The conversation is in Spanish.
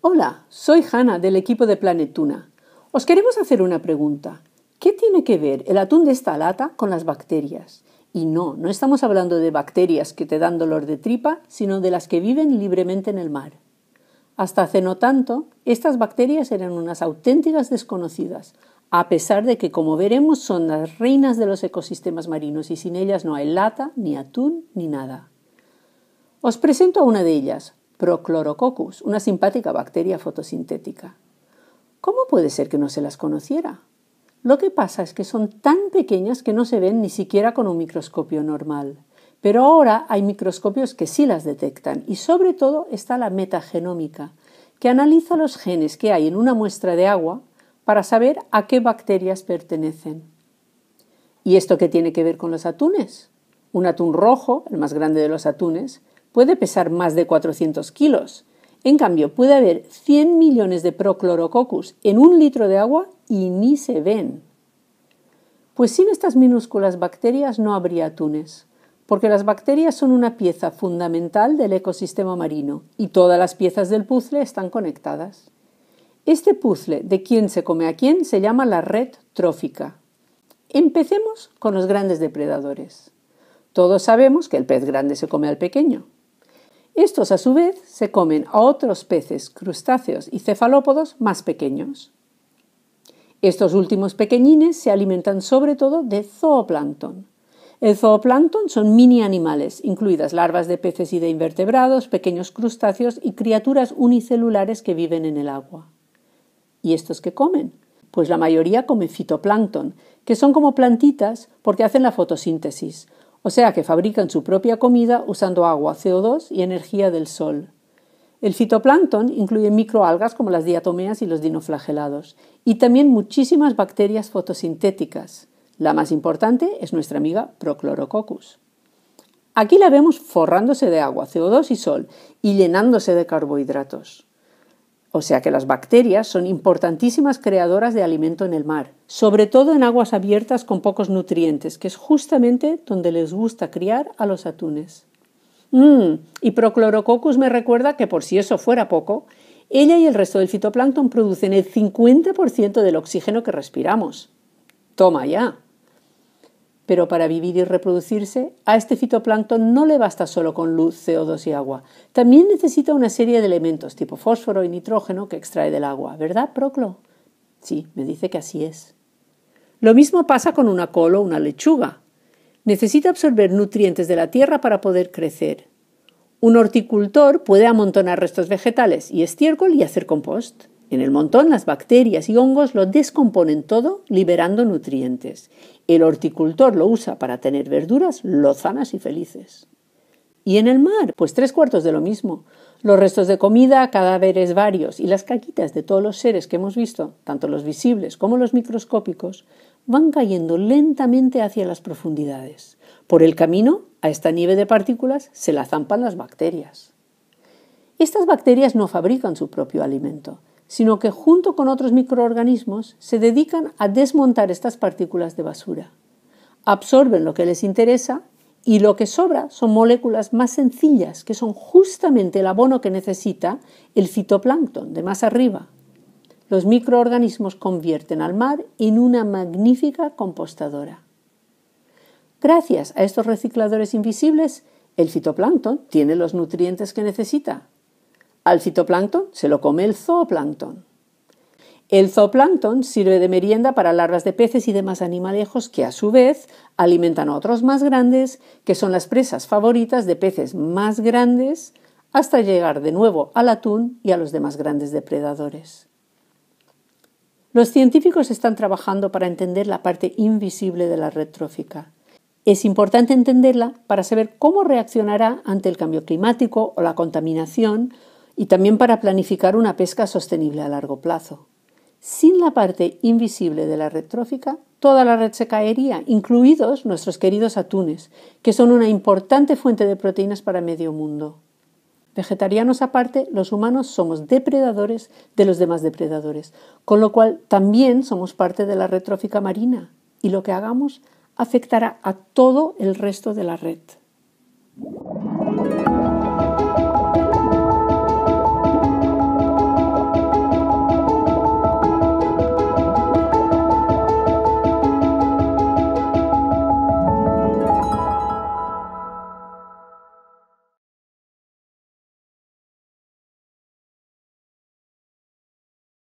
Hola, soy Hanna del equipo de Planetuna. Os queremos hacer una pregunta. ¿Qué tiene que ver el atún de esta lata con las bacterias? Y no, no estamos hablando de bacterias que te dan dolor de tripa, sino de las que viven libremente en el mar. Hasta hace no tanto, estas bacterias eran unas auténticas desconocidas, a pesar de que, como veremos, son las reinas de los ecosistemas marinos y sin ellas no hay lata, ni atún, ni nada. Os presento a una de ellas, Prochlorococcus, una simpática bacteria fotosintética. ¿Cómo puede ser que no se las conociera? Lo que pasa es que son tan pequeñas que no se ven ni siquiera con un microscopio normal. Pero ahora hay microscopios que sí las detectan y sobre todo está la metagenómica, que analiza los genes que hay en una muestra de agua para saber a qué bacterias pertenecen. ¿Y esto qué tiene que ver con los atunes? Un atún rojo, el más grande de los atunes, puede pesar más de 400 kilos. En cambio, puede haber 100 millones de Prochlorococcus en un litro de agua y ni se ven. Pues sin estas minúsculas bacterias no habría atunes, porque las bacterias son una pieza fundamental del ecosistema marino y todas las piezas del puzzle están conectadas. Este puzzle de quién se come a quién se llama la red trófica. Empecemos con los grandes depredadores. Todos sabemos que el pez grande se come al pequeño. Estos a su vez se comen a otros peces, crustáceos y cefalópodos más pequeños. Estos últimos pequeñines se alimentan sobre todo de zooplancton. El zooplancton son mini animales, incluidas larvas de peces y de invertebrados, pequeños crustáceos y criaturas unicelulares que viven en el agua. ¿Y estos qué comen? Pues la mayoría come fitoplancton, que son como plantitas porque hacen la fotosíntesis, o sea que fabrican su propia comida usando agua, CO2 y energía del sol. El fitoplancton incluye microalgas como las diatomeas y los dinoflagelados, y también muchísimas bacterias fotosintéticas. La más importante es nuestra amiga Prochlorococcus. Aquí la vemos forrándose de agua, CO2 y sol, y llenándose de carbohidratos. O sea que las bacterias son importantísimas creadoras de alimento en el mar, sobre todo en aguas abiertas con pocos nutrientes, que es justamente donde les gusta criar a los atunes. Mm, y Prochlorococcus me recuerda que por si eso fuera poco, ella y el resto del fitoplancton producen el 50% del oxígeno que respiramos. Toma ya. Pero para vivir y reproducirse, a este fitoplancton no le basta solo con luz, CO2 y agua. También necesita una serie de elementos tipo fósforo y nitrógeno que extrae del agua. ¿Verdad, Proclo? Sí, me dice que así es. Lo mismo pasa con una col o una lechuga. Necesita absorber nutrientes de la tierra para poder crecer. Un horticultor puede amontonar restos vegetales y estiércol y hacer compost. En el montón las bacterias y hongos lo descomponen todo liberando nutrientes. El horticultor lo usa para tener verduras lozanas y felices. Y en el mar, pues tres cuartos de lo mismo. Los restos de comida, cadáveres varios y las caquitas de todos los seres que hemos visto, tanto los visibles como los microscópicos, van cayendo lentamente hacia las profundidades. Por el camino, a esta nieve de partículas se la zampan las bacterias. Estas bacterias no fabrican su propio alimento, sino que junto con otros microorganismos se dedican a desmontar estas partículas de basura. Absorben lo que les interesa y lo que sobra son moléculas más sencillas, que son justamente el abono que necesita el fitoplancton de más arriba. Los microorganismos convierten al mar en una magnífica compostadora. Gracias a estos recicladores invisibles, el fitoplancton tiene los nutrientes que necesita, al fitoplancton se lo come el zooplancton. El zooplancton sirve de merienda para larvas de peces y demás animalejos que a su vez alimentan a otros más grandes, que son las presas favoritas de peces más grandes, hasta llegar de nuevo al atún y a los demás grandes depredadores. Los científicos están trabajando para entender la parte invisible de la red trófica. Es importante entenderla para saber cómo reaccionará ante el cambio climático o la contaminación y también para planificar una pesca sostenible a largo plazo. Sin la parte invisible de la red trófica, toda la red se caería, incluidos nuestros queridos atunes, que son una importante fuente de proteínas para medio mundo. Vegetarianos aparte, los humanos somos depredadores de los demás depredadores, con lo cual también somos parte de la red trófica marina y lo que hagamos afectará a todo el resto de la red.